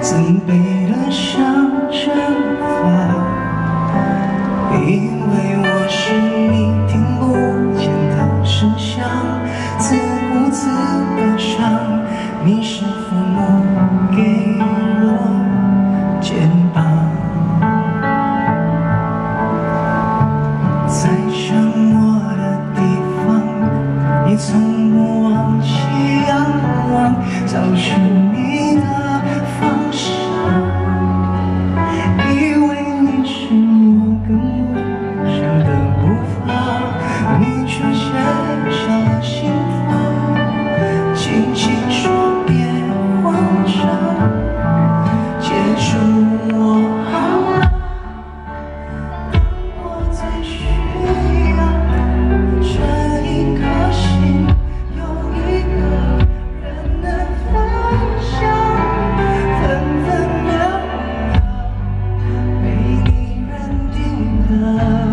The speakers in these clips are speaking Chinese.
自卑的像惩罚，因为我是你听不见的声响，自顾自的伤，你是父母给我肩膀，在想我的地方，你从不往记仰望，找寻。love.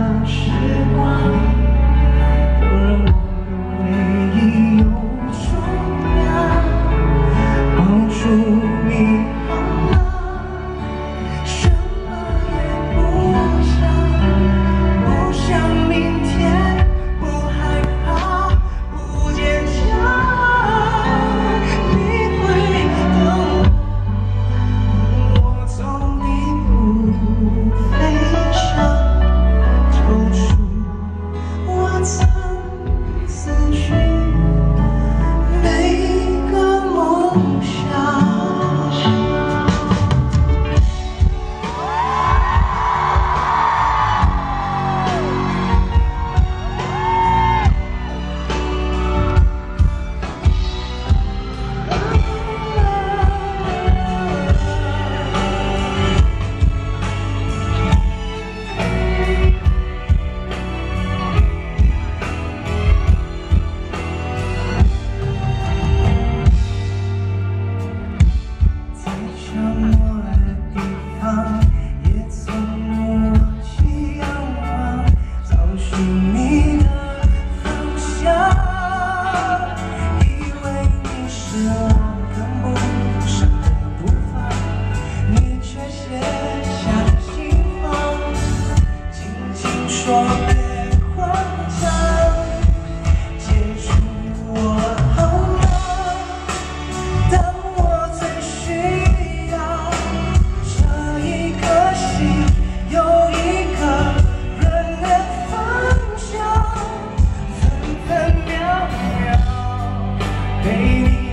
baby.